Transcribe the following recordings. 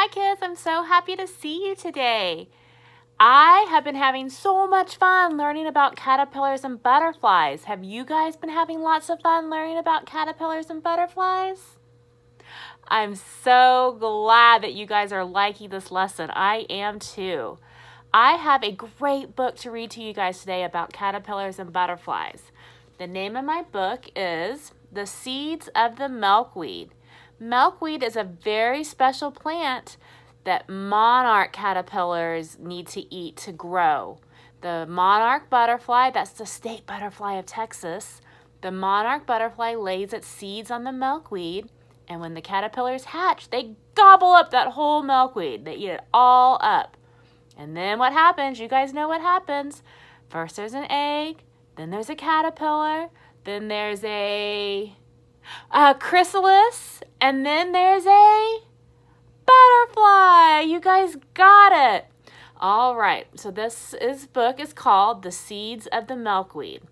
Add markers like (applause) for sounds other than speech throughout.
Hi kids, I'm so happy to see you today. I have been having so much fun learning about caterpillars and butterflies. Have you guys been having lots of fun learning about caterpillars and butterflies? I'm so glad that you guys are liking this lesson. I am too. I have a great book to read to you guys today about caterpillars and butterflies. The name of my book is The Seeds of the Milkweed. Milkweed is a very special plant that monarch caterpillars need to eat to grow. The monarch butterfly, that's the state butterfly of Texas, the monarch butterfly lays its seeds on the milkweed, and when the caterpillars hatch, they gobble up that whole milkweed. They eat it all up. And then what happens? You guys know what happens. First there's an egg, then there's a caterpillar, then there's a, a chrysalis, and then there's a butterfly. You guys got it. All right, so this is, book is called The Seeds of the Milkweed.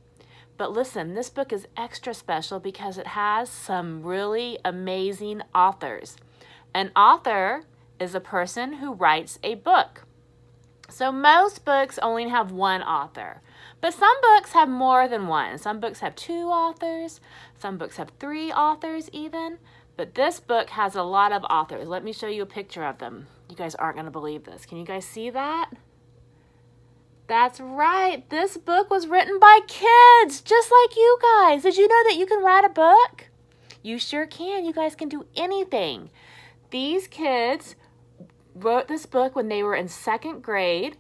But listen, this book is extra special because it has some really amazing authors. An author is a person who writes a book. So most books only have one author, but some books have more than one. Some books have two authors, some books have three authors even, but this book has a lot of authors. Let me show you a picture of them. You guys aren't going to believe this. Can you guys see that? That's right. This book was written by kids, just like you guys. Did you know that you can write a book? You sure can. You guys can do anything. These kids wrote this book when they were in second grade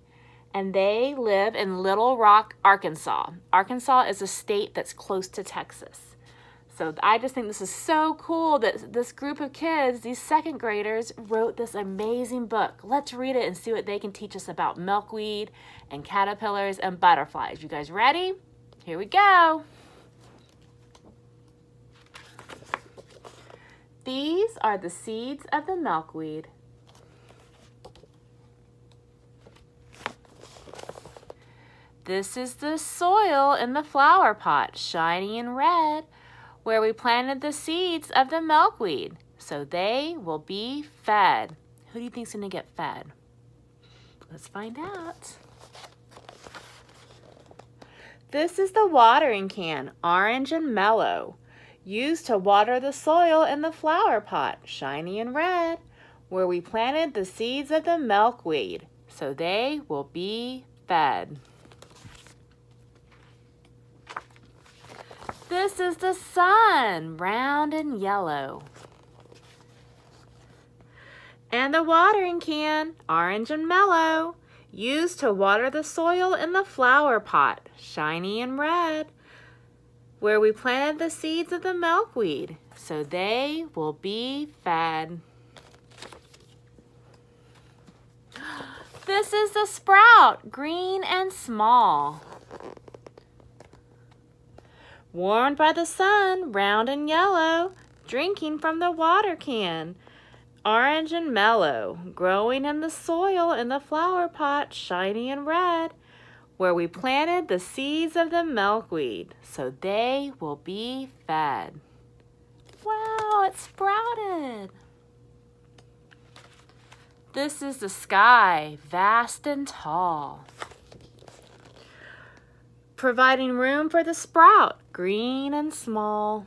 and they live in Little Rock, Arkansas. Arkansas is a state that's close to Texas. So I just think this is so cool that this group of kids, these second graders, wrote this amazing book. Let's read it and see what they can teach us about milkweed and caterpillars and butterflies. You guys ready? Here we go. These are the seeds of the milkweed. This is the soil in the flower pot, shiny and red, where we planted the seeds of the milkweed, so they will be fed. Who do you think's gonna get fed? Let's find out. This is the watering can, orange and mellow, used to water the soil in the flower pot, shiny and red, where we planted the seeds of the milkweed, so they will be fed. This is the sun, round and yellow. And the watering can, orange and mellow, used to water the soil in the flower pot, shiny and red, where we planted the seeds of the milkweed, so they will be fed. (gasps) This is the sprout, green and small. Warmed by the sun, round and yellow, drinking from the water can. Orange and mellow, growing in the soil in the flower pot, shiny and red, where we planted the seeds of the milkweed, so they will be fed. Wow, it sprouted. This is the sky, vast and tall providing room for the sprout, green and small.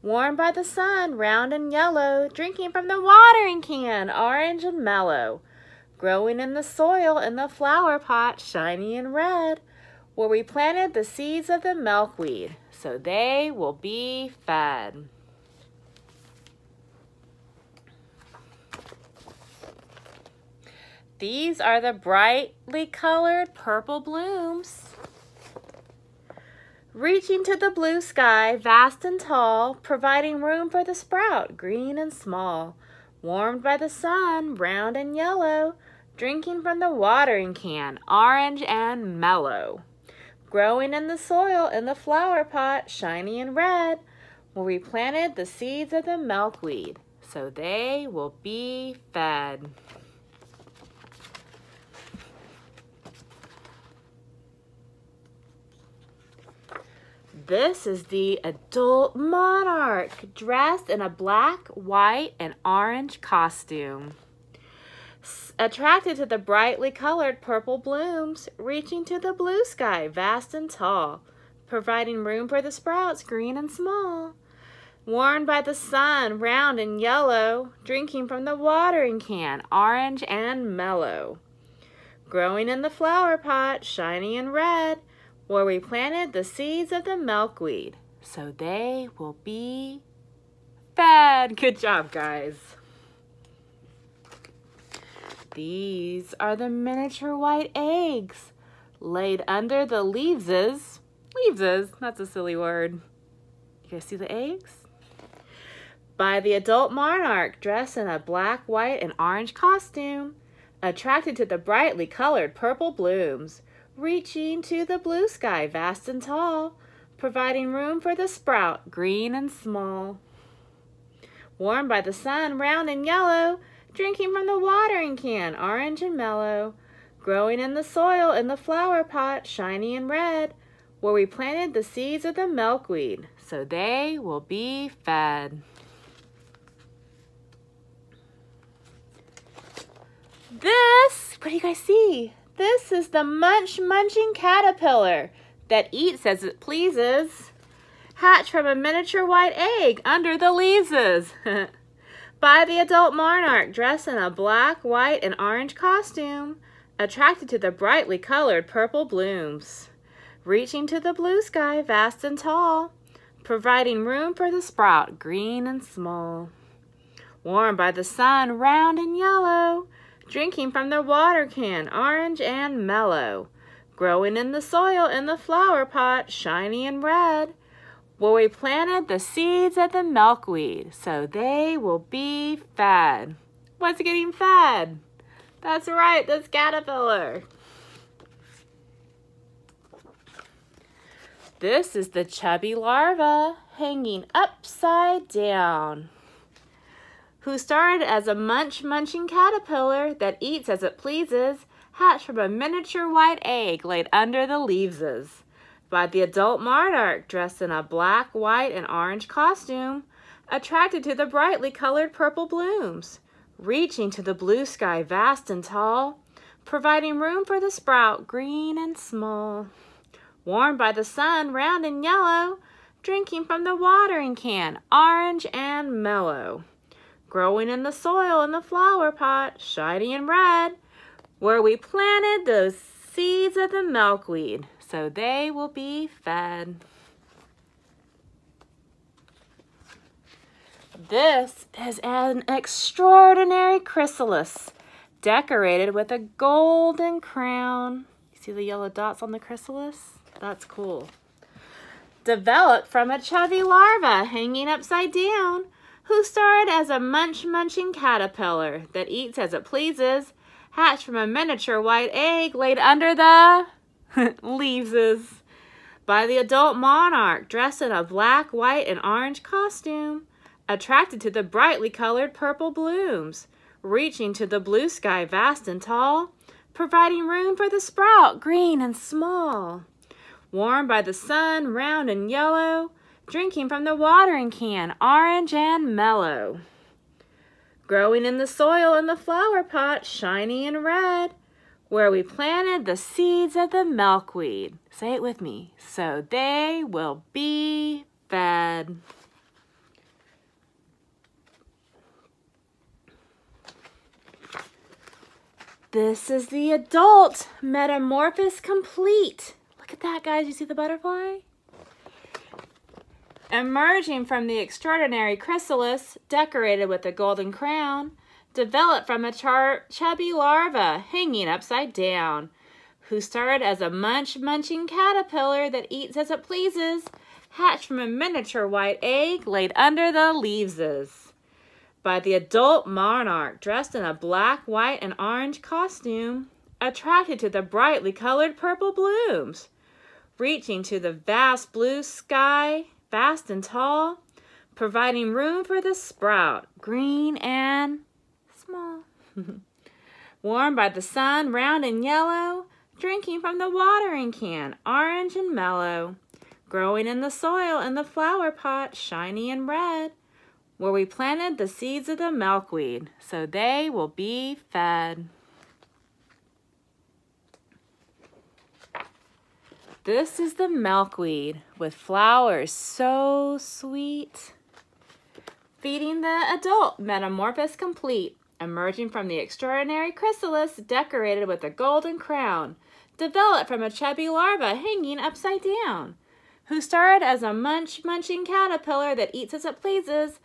Warmed by the sun, round and yellow, drinking from the watering can, orange and mellow. Growing in the soil in the flower pot, shiny and red, where we planted the seeds of the milkweed, so they will be fed. These are the brightly colored purple blooms. Reaching to the blue sky, vast and tall, providing room for the sprout, green and small. Warmed by the sun, round and yellow, drinking from the watering can, orange and mellow. Growing in the soil in the flower pot, shiny and red, where we planted the seeds of the milkweed, so they will be fed. This is the adult monarch dressed in a black, white, and orange costume. attracted to the brightly colored purple blooms, reaching to the blue sky, vast and tall, providing room for the sprouts, green and small. Worn by the sun, round and yellow, drinking from the watering can, orange and mellow. Growing in the flower pot, shiny and red, where we planted the seeds of the milkweed, so they will be fed. Good job, guys. These are the miniature white eggs laid under the leaveses. Leaveses, that's a silly word. You guys see the eggs? By the adult monarch dressed in a black, white, and orange costume, attracted to the brightly colored purple blooms, reaching to the blue sky vast and tall, providing room for the sprout, green and small. Warmed by the sun, round and yellow, drinking from the watering can, orange and mellow, growing in the soil in the flower pot, shiny and red, where we planted the seeds of the milkweed, so they will be fed. This, what do you guys see? This is the munch munching caterpillar that eats as it pleases. Hatched from a miniature white egg under the leaves. (laughs) by the adult monarch dressed in a black, white, and orange costume, attracted to the brightly colored purple blooms, reaching to the blue sky vast and tall, providing room for the sprout green and small. Warmed by the sun round and yellow, drinking from the water can orange and mellow, growing in the soil in the flower pot shiny and red, where we planted the seeds of the milkweed, so they will be fed. What's getting fed? That's right, this caterpillar. This is the chubby larva hanging upside down, who started as a munch-munching caterpillar that eats as it pleases, hatched from a miniature white egg laid under the leaveses by the adult monarch dressed in a black, white, and orange costume, attracted to the brightly colored purple blooms, reaching to the blue sky vast and tall, providing room for the sprout green and small. Warmed by the sun round and yellow, drinking from the watering can orange and mellow. Growing in the soil in the flower pot, shiny and red, where we planted those seeds of the milkweed so they will be fed. This is an extraordinary chrysalis decorated with a golden crown. You see the yellow dots on the chrysalis? That's cool. Developed from a chubby larva hanging upside down who started as a munch-munching caterpillar that eats as it pleases, hatched from a miniature white egg laid under the (laughs) leaves us by the adult monarch dressed in a black, white, and orange costume, attracted to the brightly colored purple blooms, reaching to the blue sky vast and tall, providing room for the sprout green and small. Warmed by the sun, round and yellow, drinking from the watering can, orange and mellow. Growing in the soil in the flower pot, shiny and red, where we planted the seeds of the milkweed. Say it with me. So they will be fed. This is the adult metamorphosis complete. Look at that, guys. You see the butterfly? Emerging from the extraordinary chrysalis, decorated with a golden crown, developed from a chubby larva hanging upside down, who started as a munch-munching caterpillar that eats as it pleases, hatched from a miniature white egg laid under the leaveses by the adult monarch dressed in a black, white, and orange costume, attracted to the brightly colored purple blooms, reaching to the vast blue sky, vast and tall, providing room for the sprout, green and small. (laughs) Warmed by the sun, round and yellow, drinking from the watering can, orange and mellow, growing in the soil in the flower pot, shiny and red, where we planted the seeds of the milkweed, so they will be fed. This is the milkweed with flowers so sweet. Feeding the adult metamorphosis complete, emerging from the extraordinary chrysalis decorated with a golden crown, developed from a chubby larva hanging upside down, who started as a munch-munching caterpillar that eats as it pleases,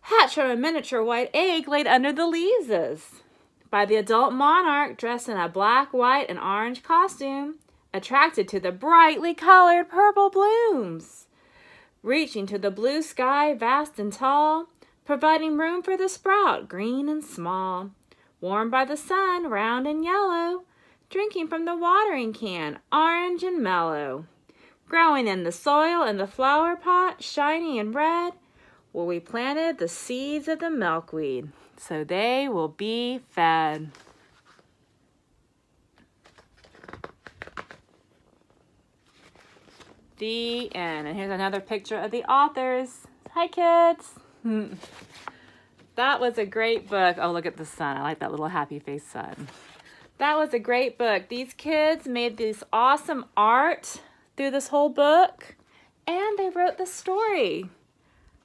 hatched from a miniature white egg laid under the leaves. By the adult monarch dressed in a black, white, and orange costume, attracted to the brightly colored purple blooms. Reaching to the blue sky, vast and tall, providing room for the sprout, green and small. Warmed by the sun, round and yellow, drinking from the watering can, orange and mellow. Growing in the soil in the flower pot, shiny and red, where we planted the seeds of the milkweed, so they will be fed. The end. And here's another picture of the authors. Hi, kids. (laughs) that was a great book. Oh, look at the sun. I like that little happy face sun. That was a great book. These kids made this awesome art through this whole book, and they wrote the story.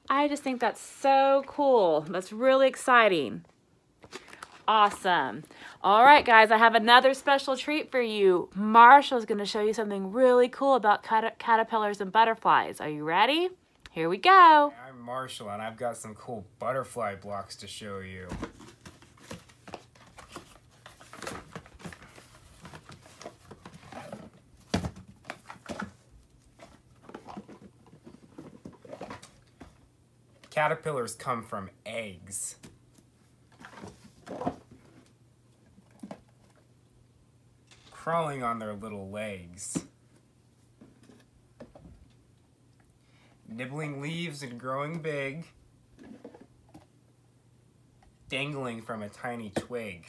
I just think that's so cool. That's really exciting. Awesome. All right, guys, I have another special treat for you. Marshall's going to show you something really cool about cat caterpillars and butterflies. Are you ready? Here we go. I'm Marshall, and I've got some cool butterfly blocks to show you. Caterpillars come from eggs. Crawling on their little legs. Nibbling leaves and growing big. Dangling from a tiny twig.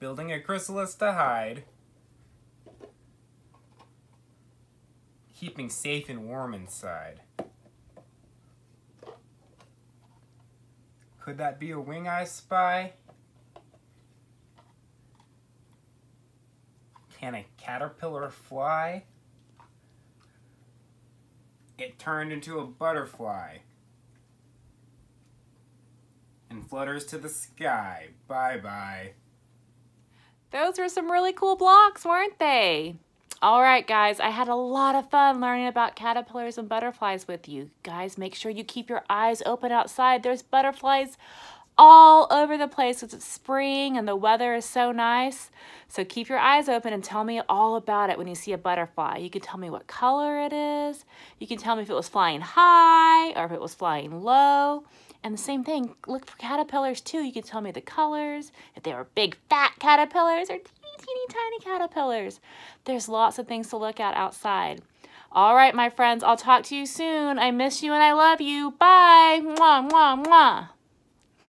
Building a chrysalis to hide. Keeping safe and warm inside. Could that be a wing I spy? Can a caterpillar fly? It turned into a butterfly and flutters to the sky. Bye-bye. Those were some really cool blocks, weren't they? All right, guys, I had a lot of fun learning about caterpillars and butterflies with you. Guys, make sure you keep your eyes open outside. There's butterflies all over the place because it's spring and the weather is so nice. So keep your eyes open and tell me all about it when you see a butterfly. You can tell me what color it is. You can tell me if it was flying high or if it was flying low. And the same thing, look for caterpillars too. You can tell me the colors, if they were big fat caterpillars or teeny, teeny, tiny caterpillars. There's lots of things to look at outside. All right, my friends, I'll talk to you soon. I miss you and I love you. Bye. Mwah, mwah, mwah.